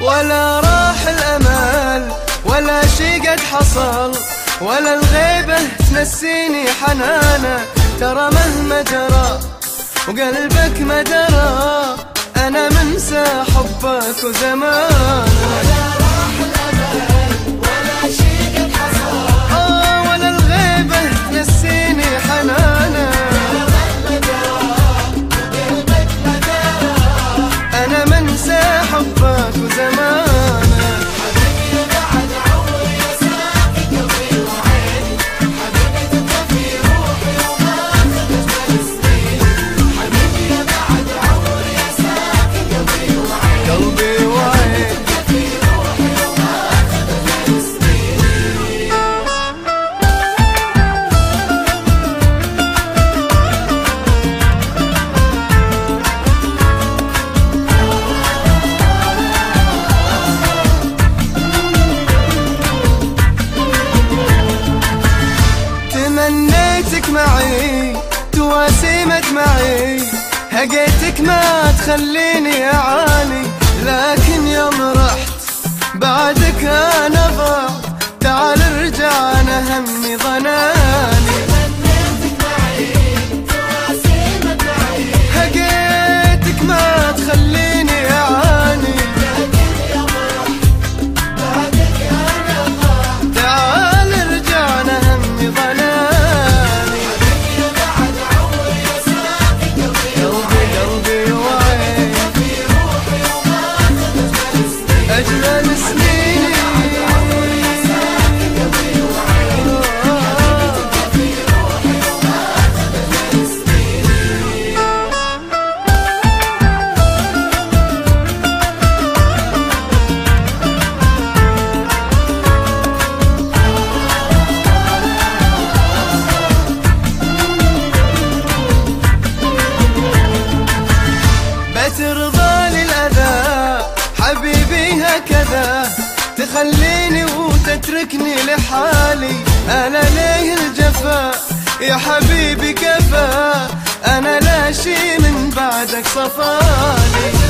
ولا راح الأمل ولا شي قد حصل ولا الغيبة تنسيني حنانة. ترى مهما جرى وقلبك ما درى. أنا منسى حبك وزمانه معي تواسيمك معي. هقيتك ما تخليني أعاني. تخليني وتتركني لحالي. أنا ليه الجفا؟ يا حبيبي كفى أنا لا شي من بعدك صفاني.